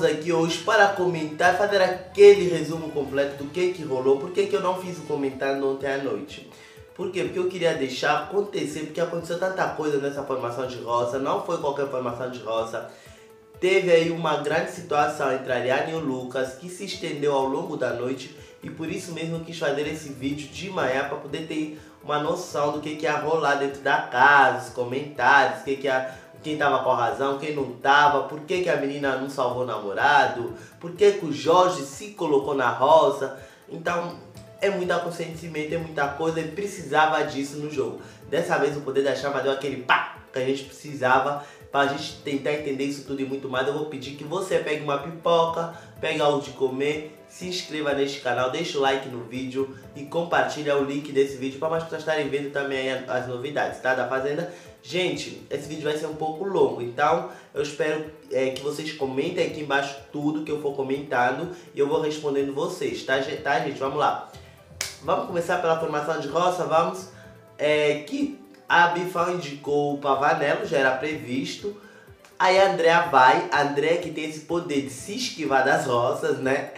estamos aqui hoje para comentar, fazer aquele resumo completo do que que rolou, por que que eu não fiz o comentário ontem à noite. Por quê? Porque eu queria deixar acontecer, porque aconteceu tanta coisa nessa formação de roça, não foi qualquer formação de roça. Teve aí uma grande situação entre a Ariane e o Lucas, que se estendeu ao longo da noite, e por isso mesmo eu quis fazer esse vídeo de manhã para poder ter uma noção do que, que ia rolar dentro da casa, os comentários, que que ia, quem tava com a razão, quem não tava, por que, que a menina não salvou o namorado, por que, que o Jorge se colocou na roça. Então, é muito consentimento, é muita coisa e precisava disso no jogo. Dessa vez o poder da chama deu aquele pá que a gente precisava para a gente tentar entender isso tudo e muito mais. Eu vou pedir que você pegue uma pipoca, pegue algo de comer, se inscreva neste canal, deixe o like no vídeo e compartilhe o link desse vídeo para mais pessoas estarem vendo também as novidades tá, da Fazenda. Gente, esse vídeo vai ser um pouco longo, então eu espero é, que vocês comentem aqui embaixo tudo que eu for comentando e eu vou respondendo vocês, tá, tá gente? Vamos lá. Vamos começar pela formação de roça, vamos. É, que a Bifão indicou o Pavanello, já era previsto. Aí a Andrea vai, a Andrea que tem esse poder de se esquivar das roças, né?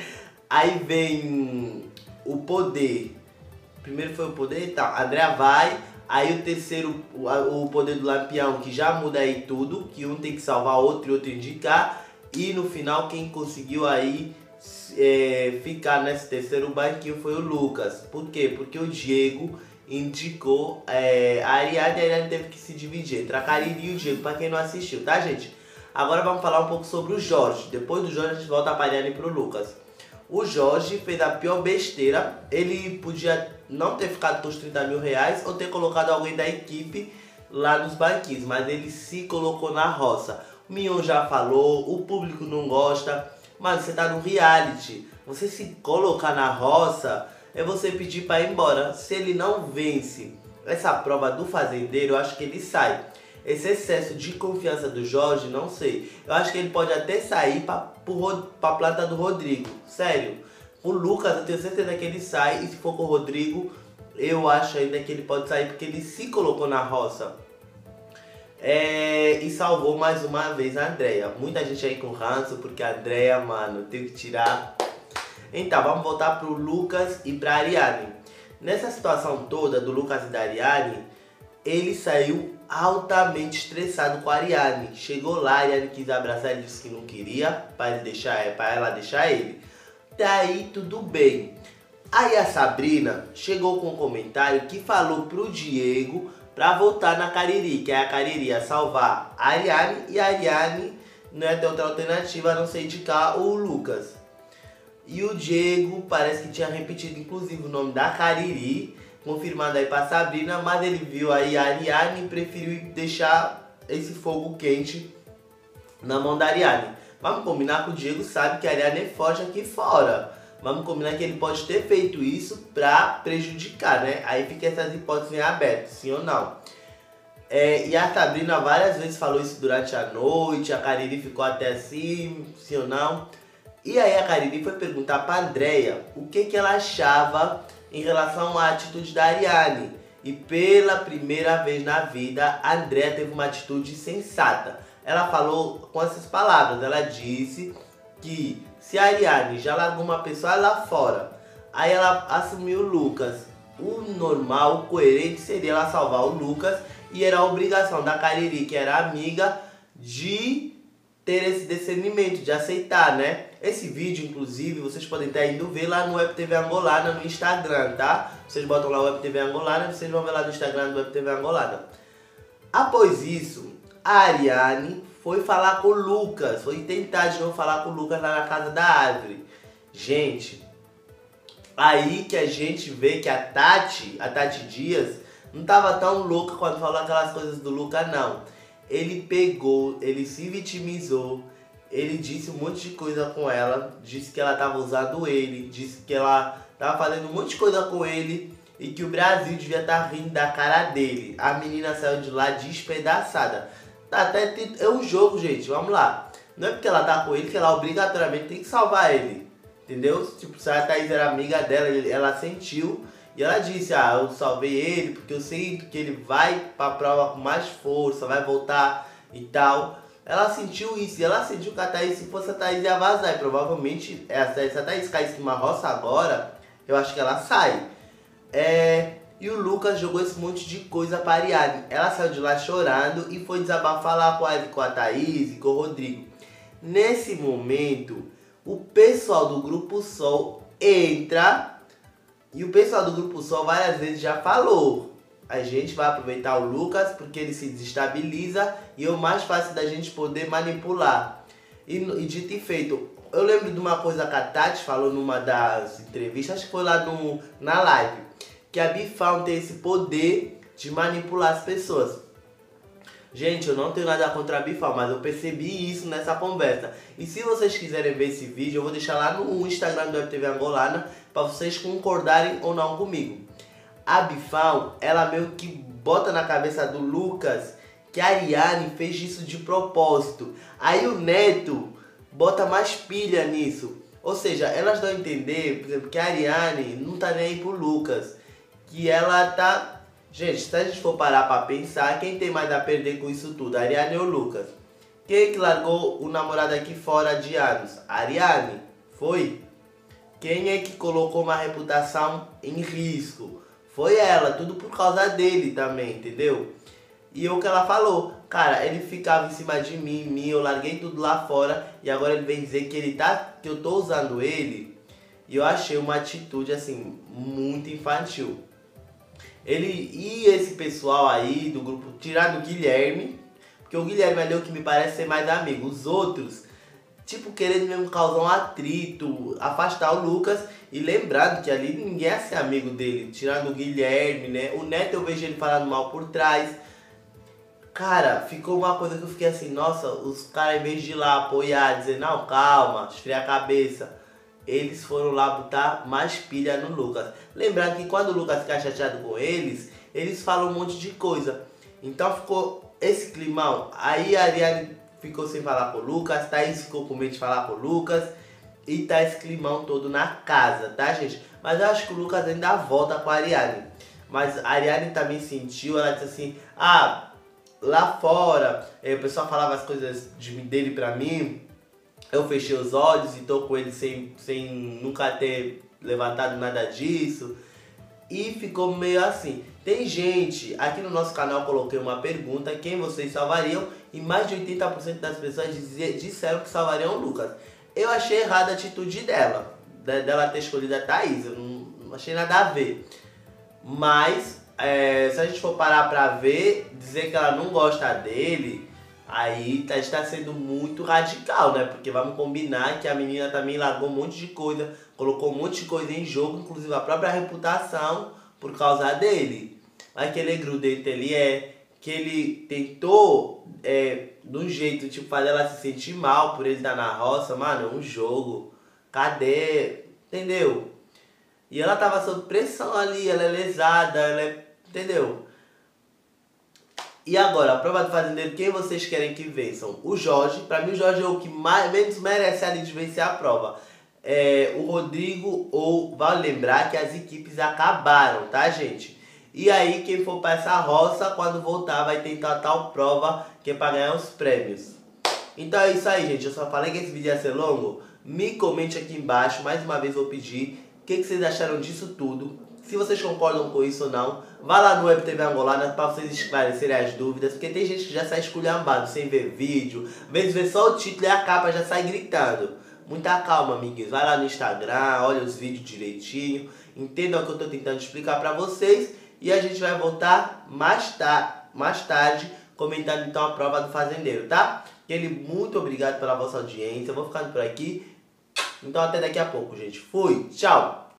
Aí vem o poder. Primeiro foi o poder e tal. A Andrea vai. Aí o terceiro, o, poder do Lampião, que já muda aí tudo. Que um tem que salvar outro e outro indicar. E no final, quem conseguiu aí é, ficar nesse terceiro banquinho foi o Lucas. Por quê? Porque o Diego indicou é, a Ariadne e a Ariadne teve que se dividir entre a Karine e o Diego, para quem não assistiu, tá gente? Agora vamos falar um pouco sobre o Jorge. Depois do Jorge a gente volta a Ariadne pro Lucas. O Jorge fez a pior besteira. Ele podia não ter ficado com os 30 mil reais ou ter colocado alguém da equipe lá nos banquinhos, mas ele se colocou na roça. O Mion já falou, o público não gosta. Mano, você tá no reality. Você se colocar na roça é você pedir para ir embora. Se ele não vence essa prova do fazendeiro, eu acho que ele sai. Esse excesso de confiança do Jorge, não sei. Eu acho que ele pode até sair para a planta do Rodrigo. Sério. O Lucas, eu tenho certeza que ele sai. E se for com o Rodrigo, eu acho ainda que ele pode sair porque ele se colocou na roça. É, e salvou mais uma vez a Andrea. Muita gente aí com ranço, porque a Andrea, mano, teve que tirar. Então, vamos voltar pro Lucas e pra Ariane. Nessa situação toda do Lucas e da Ariane, ele saiu altamente estressado com a Ariane. Chegou lá, a Ariane quis abraçar, ele disse que não queria, para deixar, para ela deixar ele. Daí tudo bem. Aí a Sabrina chegou com um comentário que falou pro Diego para voltar na Cariri, que é a Cariri ia salvar a Ariane e a Ariane não ia ter outra alternativa a não ser indicar o Lucas. E o Diego parece que tinha repetido inclusive o nome da Cariri, confirmado aí pra Sabrina, mas ele viu aí a Ariane e preferiu deixar esse fogo quente na mão da Ariane. Vamos combinar que o Diego sabe que a Ariane é forte aqui fora. Vamos combinar que ele pode ter feito isso para prejudicar, né? Aí fica essas hipóteses em aberto, sim ou não. É, e a Sabrina várias vezes falou isso durante a noite, a Karine ficou até assim, sim ou não. E aí a Karine foi perguntar para Andrea o que, que ela achava em relação à atitude da Ariane. E pela primeira vez na vida, a Andrea teve uma atitude sensata. Ela falou com essas palavras, ela disse que se a Ariane já largou uma pessoa lá fora, aí ela assumiu o Lucas. O normal, o coerente seria ela salvar o Lucas e era a obrigação da Cariri, que era amiga, de ter esse discernimento, de aceitar, né? Esse vídeo, inclusive, vocês podem estar indo ver lá no WebTV Angolana no Instagram, tá? Vocês botam lá o WebTV Angolana vocês vão ver lá no Instagram do WebTV Angolana. Após isso, Ariane foi falar com o Lucas, foi tentar de novo falar com o Lucas lá na casa da árvore. Gente, aí que a gente vê que a Tati, a Tati Dias, não tava tão louca quando falou aquelas coisas do Lucas, não. Ele pegou, ele se vitimizou, ele disse um monte de coisa com ela, disse que ela tava usando ele, disse que ela tava fazendo um monte de coisa com ele e que o Brasil devia estar tá rindo da cara dele. A menina saiu de lá despedaçada. Tá até é um jogo, gente. Vamos lá. Não é porque ela tá com ele que ela obrigatoriamente tem que salvar ele. Entendeu? Tipo, se a Thaís era amiga dela, ela sentiu. E ela disse, ah, eu salvei ele porque eu sinto que ele vai pra prova com mais força, vai voltar e tal. Ela sentiu isso, e ela sentiu que a Thaís, se fosse a Thaís, ia vazar. E provavelmente, essa, se a Thaís caísse numa roça agora, eu acho que ela sai. É, e o Lucas jogou esse monte de coisa para a Ariadne. Ela saiu de lá chorando e foi desabafar lá com a, com a Thaís e com o Rodrigo. Nesse momento, o pessoal do Grupo Sol entra e o pessoal do Grupo Sol várias vezes já falou a gente vai aproveitar o Lucas porque ele se desestabiliza e é o mais fácil da gente poder manipular. E, e dito e feito, eu lembro de uma coisa que a Tati falou numa das entrevistas, acho que foi lá no, na live, que a Bifão tem esse poder de manipular as pessoas. Gente, eu não tenho nada contra a Bifal, mas eu percebi isso nessa conversa. E se vocês quiserem ver esse vídeo, eu vou deixar lá no Instagram do FTV Angolana para vocês concordarem ou não comigo a Bifal, ela meio que bota na cabeça do Lucas que a Ariane fez isso de propósito. Aí o Neto bota mais pilha nisso. Ou seja, elas dão a entender, por exemplo, que a Ariane não tá nem aí pro Lucas. Que ela tá. Gente, se a gente for parar pra pensar, quem tem mais a perder com isso tudo? Ariane ou Lucas? Quem é que largou o namorado aqui fora de anos? Ariane? Foi? Quem é que colocou uma reputação em risco? Foi ela, tudo por causa dele também, entendeu? E o que ela falou, cara, ele ficava em cima de mim, mim, eu larguei tudo lá fora e agora ele vem dizer que ele tá, que eu tô usando ele. E eu achei uma atitude assim muito infantil. Ele e esse pessoal aí do grupo, tirando o Guilherme, porque o Guilherme ali é o que me parece ser mais amigo. Os outros tipo, querendo mesmo causar um atrito, afastar o Lucas. E lembrando que ali ninguém é ser amigo dele, tirando o Guilherme, né? O Neto eu vejo ele falando mal por trás. Cara, ficou uma coisa que eu fiquei assim, nossa, os caras em vez de ir lá apoiar, dizer, não, calma, esfriar a cabeça, eles foram lá botar mais pilha no Lucas. Lembrando que quando o Lucas fica chateado com eles, eles falam um monte de coisa. Então ficou esse climão. Aí a Ariane ficou sem falar com o Lucas, Thaís ficou com medo de falar com o Lucas e tá esse climão todo na casa, tá gente? Mas eu acho que o Lucas ainda volta com a Ariane. Mas a Ariane também sentiu, ela disse assim, ah, lá fora, eh, o pessoal falava as coisas de, dele pra mim, eu fechei os olhos e tô com ele sem, sem nunca ter levantado nada disso. E ficou meio assim. Tem gente, aqui no nosso canal coloquei uma pergunta, quem vocês salvariam? E mais de 80% das pessoas disseram que salvariam o Lucas. Eu achei errada a atitude dela, dela ter escolhido a Thaís, eu não, não achei nada a ver. Mas, é, se a gente for parar pra ver, dizer que ela não gosta dele, aí tá, está sendo muito radical, né? Porque vamos combinar que a menina também largou um monte de coisa, colocou um monte de coisa em jogo, inclusive a própria reputação por causa dele. Mas que ele é grudento, ele é. Que ele tentou, é, de um jeito, tipo, fazer ela se sentir mal por ele estar na roça. Mano, um jogo. Cadê? Entendeu? E ela tava sob pressão ali, ela é lesada, ela é. Entendeu? E agora, a prova do fazendeiro, quem vocês querem que vençam? O Jorge, pra mim o Jorge é o que mais, menos merece ali de vencer a prova é, o Rodrigo ou vale lembrar que as equipes acabaram, tá gente? E aí quem for para essa roça, quando voltar vai tentar tal prova que é para ganhar os prêmios. Então é isso aí, gente. Eu só falei que esse vídeo ia ser longo. Me comente aqui embaixo, mais uma vez vou pedir o que, que vocês acharam disso tudo. Se vocês concordam com isso ou não, vá lá no Web TV Angolana para vocês esclarecerem as dúvidas, porque tem gente que já sai esculhambado sem ver vídeo, vezes vê só o título e a capa já sai gritando. Muita calma, amiguinhos. Vai lá no Instagram, olha os vídeos direitinho, entendam o que eu estou tentando explicar para vocês e a gente vai voltar mais, ta mais tarde comentando então a prova do fazendeiro, tá? Ele muito obrigado pela vossa audiência. Eu vou ficando por aqui. Então até daqui a pouco, gente. Fui. Tchau.